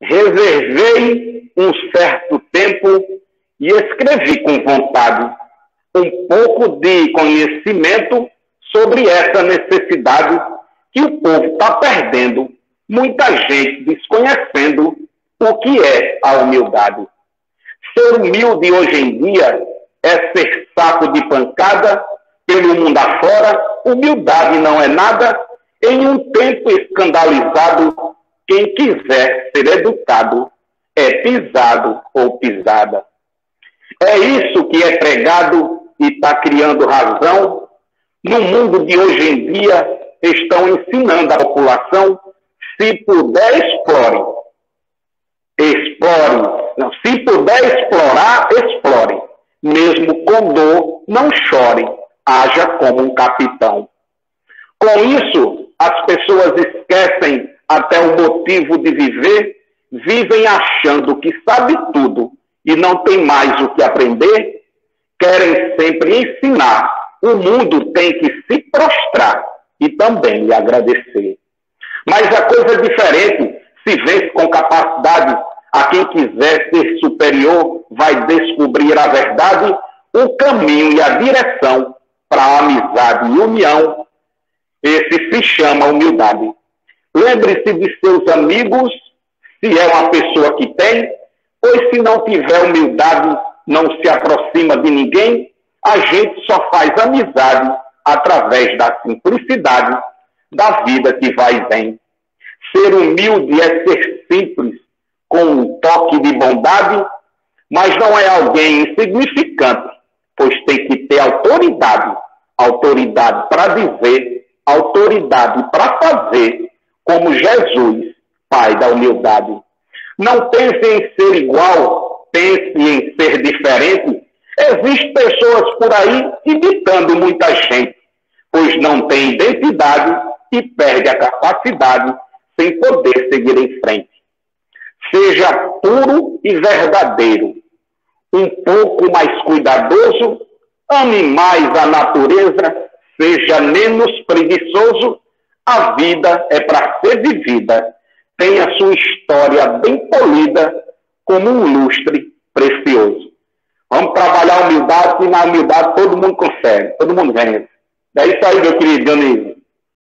reservei um certo tempo e escrevi com vontade um pouco de conhecimento sobre essa necessidade que o povo está perdendo, muita gente desconhecendo o que é a humildade. Ser humilde hoje em dia é ser saco de pancada pelo mundo afora, humildade não é nada. Em um tempo escandalizado, quem quiser ser educado é pisado ou pisada. É isso que é pregado e está criando razão. No mundo de hoje em dia, estão ensinando a população, se puder, explore. Explore. Não, se puder explorar, explore. Mesmo com dor, não chore. Haja como um capitão. Com isso, as pessoas esquecem até o motivo de viver, vivem achando que sabe tudo e não tem mais o que aprender, querem sempre ensinar. O mundo tem que se prostrar e também lhe agradecer. Mas a coisa é diferente se vence com capacidade. A quem quiser ser superior vai descobrir a verdade, o caminho e a direção para a amizade e união. Esse se chama humildade. Lembre-se de seus amigos, se é uma pessoa que tem, pois se não tiver humildade, não se aproxima de ninguém, a gente só faz amizade através da simplicidade da vida que vai e vem. Ser humilde é ser simples, com um toque de bondade, mas não é alguém insignificante, pois tem que ter autoridade autoridade para dizer, autoridade para fazer, como Jesus, Pai da humildade. Não pense em ser igual, pense em ser diferente. Existem pessoas por aí imitando muita gente, pois não tem identidade e perde a capacidade sem poder seguir em frente. Seja puro e verdadeiro, um pouco mais cuidadoso, ame mais a natureza, seja menos preguiçoso. A vida é para ser vivida. Tenha sua história bem polida, como um lustre precioso. Vamos trabalhar a humildade, e na humildade todo mundo consegue, todo mundo vence. É isso aí, meu querido Dionísio.